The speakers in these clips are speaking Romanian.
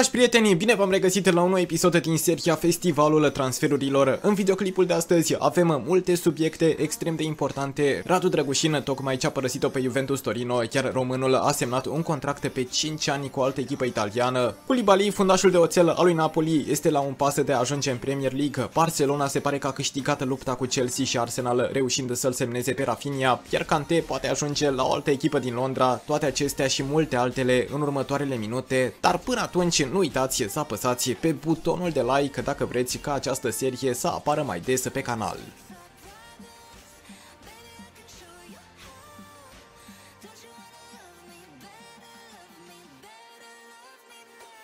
Dragi prieteni, bine v-am regăsit la un nou episod din seria Festivalul Transferurilor. În videoclipul de astăzi avem multe subiecte extrem de importante. Radu Drăgușin tocmai ce a părăsit-o pe Juventus Torino, chiar românul a semnat un contract pe 5 ani cu o altă echipă italiană. Koulibaly, fundașul de oțel al lui Napoli, este la un pas de a ajunge în Premier League. Barcelona se pare că a câștigat lupta cu Chelsea și Arsenal, reușind să-l semneze pe Rafinha, iar Kante poate ajunge la o altă echipă din Londra. Toate acestea și multe altele în următoarele minute, dar până atunci nu uitați să apăsați pe butonul de like dacă vreți ca această serie să apară mai des pe canal.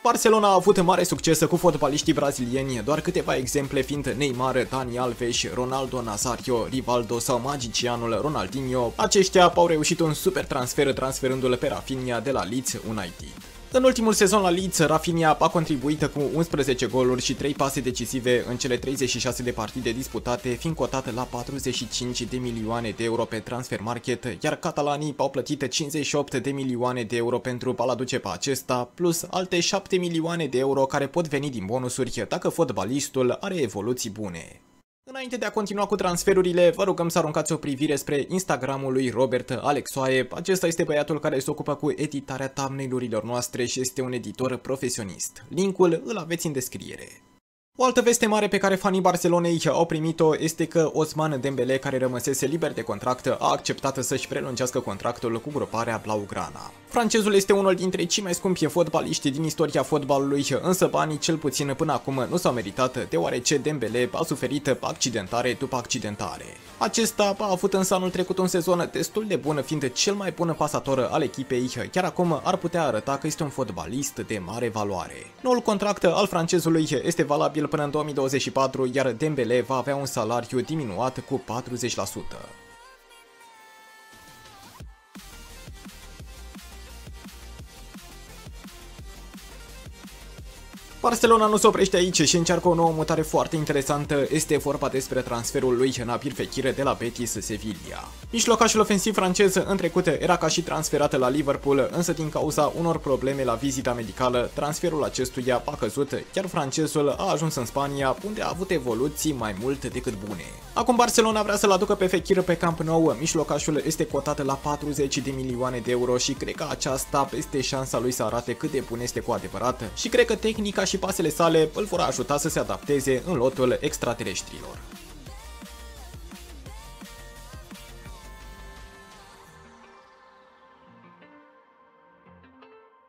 Barcelona a avut mare succes cu fotbaliștii brazilieni, doar câteva exemple fiind Neymar, Dani Alves, Ronaldo Nazario, Rivaldo sau magicianul Ronaldinho. Aceștia au reușit un super transfer transferându-l pe Rafinha de la Leeds United. În ultimul sezon la Leeds, Rafinha a contribuit cu 11 goluri și 3 pase decisive în cele 36 de partide disputate, fiind cotat la 45 de milioane de euro pe transfer market, iar catalanii au plătit 58 de milioane de euro pentru a-l aduce pe acesta, plus alte 7 milioane de euro care pot veni din bonusuri dacă fotbalistul are evoluții bune. Înainte de a continua cu transferurile, vă rugăm să aruncați o privire spre Instagramul lui Robert Alexoae. Acesta este băiatul care se ocupă cu editarea thumbnail-urilor noastre și este un editor profesionist. Linkul îl aveți în descriere. O altă veste mare pe care fanii Barcelonei au primit-o este că Osman Dembele, care rămăsese liber de contract, a acceptat să-și prelungească contractul cu gruparea Blaugrana. Francezul este unul dintre cei mai scumpi fotbaliști din istoria fotbalului, însă banii cel puțin până acum nu s-au meritat, deoarece Dembele a suferit accidentare după accidentare. Acesta a avut însă anul trecut un sezon destul de bun, fiind cel mai bun pasator al echipei, chiar acum ar putea arăta că este un fotbalist de mare valoare. Noul contract al francezului este valabil până în 2024, iar Dembele va avea un salariu diminuat cu 40%. Barcelona nu se oprește aici și încearcă o nouă mutare foarte interesantă. Este vorba despre transferul lui Nabil Fekir de la Betis Sevilla. Mijlocașul ofensiv francez în trecut era ca și transferat la Liverpool, însă din cauza unor probleme la vizita medicală, transferul acestuia a căzut, chiar francezul a ajuns în Spania, unde a avut evoluții mai mult decât bune. Acum Barcelona vrea să-l aducă pe Fekir pe Camp Nou, mijlocașul este cotat la 40 de milioane de euro și cred că aceasta este șansa lui să arate cât de bun este cu adevărat și cred că tehnica și pasele sale îl vor ajuta să se adapteze în lotul extraterestrilor.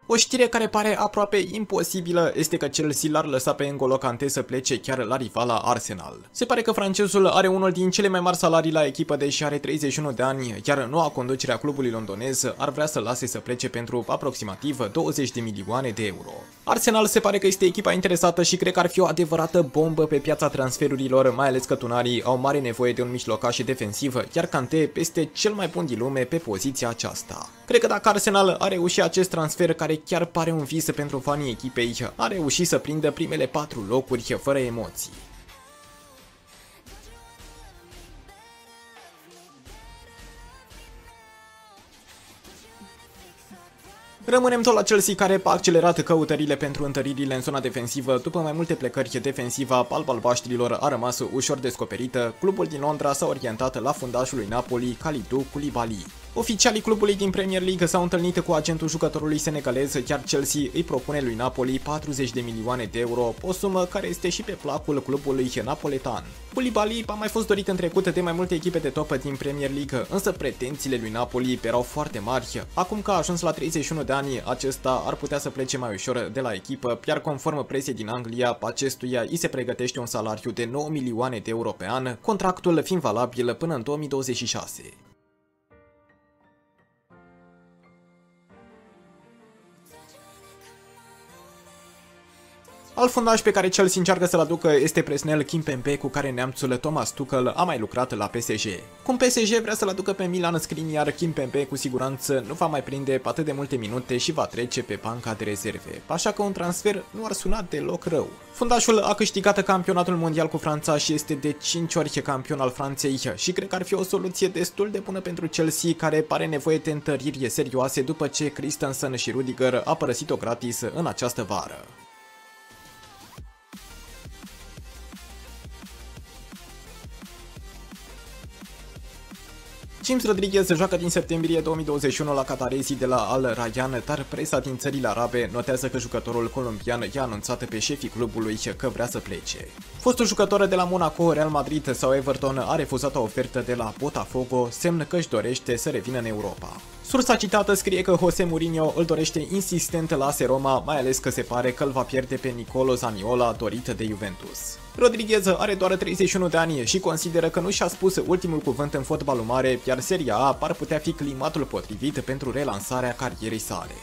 O știre care pare aproape imposibilă este că Chelsea l-ar lăsa pe N'Golo Kante să plece chiar la rivala Arsenal. Se pare că francezul are unul din cele mai mari salarii la echipă deși are 31 de ani, iar noua conducere a clubului londonez ar vrea să lase să plece pentru aproximativ 20 de milioane de euro. Arsenal se pare că este echipa interesată și cred că ar fi o adevărată bombă pe piața transferurilor, mai ales că tunarii au mare nevoie de un mijlocaș defensiv, iar Kante este cel mai bun din lume pe poziția aceasta. Cred că dacă Arsenal a reușit acest transfer care chiar pare un vis pentru fanii echipei, a reușit să prindă primele patru locuri fără emoții. Rămânem tot la Chelsea care a accelerat căutările pentru întăririle în zona defensivă după mai multe plecări defensiva albalbaștrilor a rămas ușor descoperită, clubul din Londra s-a orientat la fundașul lui Napoli, Kalidou Koulibaly. Oficialii clubului din Premier League s-au întâlnit cu agentul jucătorului senegalez, chiar Chelsea îi propune lui Napoli 40 de milioane de euro, o sumă care este și pe placul clubului napoletan. Koulibaly a mai fost dorit în trecut de mai multe echipe de top din Premier League, însă pretențiile lui Napoli erau foarte mari. Acum că a ajuns la 31 de ani, acesta ar putea să plece mai ușor de la echipă, iar conform presiei din Anglia, acestuia îi se pregătește un salariu de 9 milioane de euro pe an, contractul fiind valabil până în 2026. Alt fundaș pe care Chelsea încearcă să-l aducă este Presnel Kimpembe, cu care neamțul Thomas Tuchel a mai lucrat la PSG. Cum PSG vrea să-l aducă pe Milan Skriniar, Kimpembe cu siguranță nu va mai prinde atât de multe minute și va trece pe banca de rezerve, așa că un transfer nu ar suna deloc rău. Fundașul a câștigat campionatul mondial cu Franța și este de 5 ori campion al Franței și cred că ar fi o soluție destul de bună pentru Chelsea care pare nevoie de întăriri serioase după ce Christensen și Rudiger a părăsit-o gratis în această vară. James Rodriguez joacă din septembrie 2021 la Cataresi de la Al Rayyan, dar presa din țările arabe notează că jucătorul colombian i-a anunțat pe șefii clubului că vrea să plece. Fostul jucător de la Monaco, Real Madrid sau Everton a refuzat o ofertă de la Botafogo, semn că își dorește să revină în Europa. Sursa citată scrie că Jose Mourinho îl dorește insistent la AS Roma, mai ales că se pare că îl va pierde pe Nicolo Zaniola, dorit de Juventus. Rodriguez are doar 31 de ani și consideră că nu și-a spus ultimul cuvânt în fotbalul mare, iar Seria A par putea fi climatul potrivit pentru relansarea carierei sale.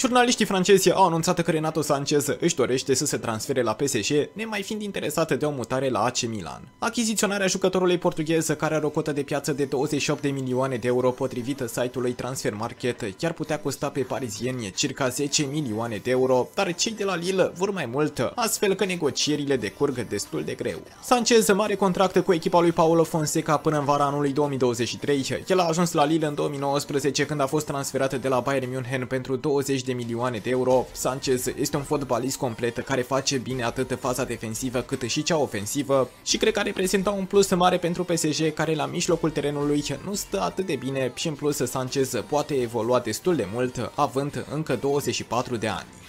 Jurnaliștii francezi au anunțat că Renato Sanchez își dorește să se transfere la PSG, nemai fiind interesat de o mutare la AC Milan. Achiziționarea jucătorului portughez, care are o cotă de piață de 28 de milioane de euro potrivit site-ului Transfer Market, chiar putea costa pe parizieni circa 10 milioane de euro, dar cei de la Lille vor mai mult, astfel că negocierile decurg destul de greu. Sanchez mare contract cu echipa lui Paulo Fonseca până în vara anului 2023. El a ajuns la Lille în 2019 când a fost transferat de la Bayern München pentru 20 de de milioane de euro, Sanchez este un fotbalist complet care face bine atât faza defensivă cât și cea ofensivă și cred că reprezintă un plus mare pentru PSG care la mijlocul terenului nu stă atât de bine și în plus Sanchez poate evolua destul de mult având încă 24 de ani.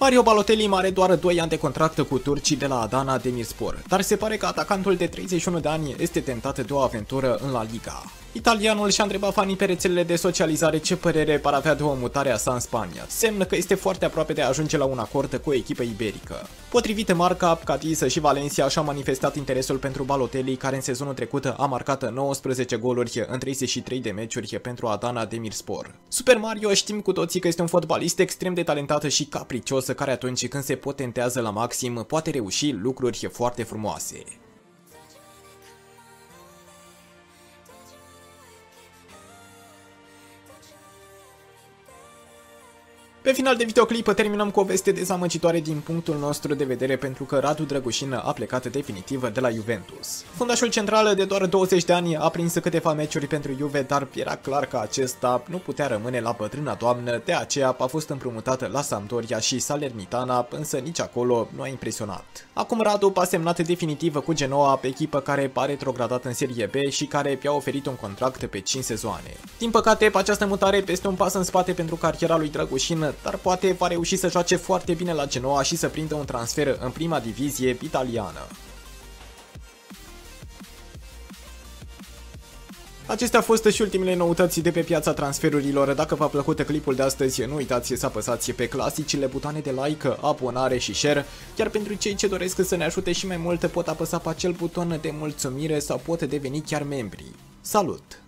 Mario Balotelli are doar 2 ani de contract cu turcii de la Adana Demirspor, dar se pare că atacantul de 31 de ani este tentat de o aventură în La Liga. Italianul și-a întrebat fanii pe rețelele de socializare ce părere par avea de o mutare a sa în Spania. Semnă că este foarte aproape de a ajunge la un acord cu o echipă iberică. Potrivit Marca, Cadiz și Valencia și-au manifestat interesul pentru Balotelli, care în sezonul trecut a marcat 19 goluri în 33 de meciuri pentru Adana Demirspor. Super Mario știm cu toții că este un fotbalist extrem de talentat și capricios care atunci când se potentează la maxim poate reuși lucruri foarte frumoase. Pe final de videoclip terminăm cu o veste dezamăgitoare din punctul nostru de vedere pentru că Radu Drăgușin a plecat definitiv de la Juventus. Fundașul central de doar 20 de ani a prins câteva meciuri pentru Juve, dar era clar că acesta nu putea rămâne la bătrâna doamnă, de aceea a fost împrumutat la Sampdoria și Salernitana, însă nici acolo nu a impresionat. Acum Radu a semnat definitiv cu Genoa, pe echipă care pare retrogradat în Serie B și care i-a oferit un contract pe 5 sezoane. Din păcate, această mutare este un pas în spate pentru cariera lui Drăgușin, dar poate va reuși să joace foarte bine la Genoa și să prindă un transfer în prima divizie italiană. Acestea au fost și ultimele noutăți de pe piața transferurilor. Dacă v-a plăcut clipul de astăzi, nu uitați să apăsați pe clasicile butoane de like, abonare și share, iar pentru cei ce doresc să ne ajute și mai mult pot apăsa pe acel buton de mulțumire sau pot deveni chiar membri. Salut!